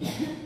Yeah.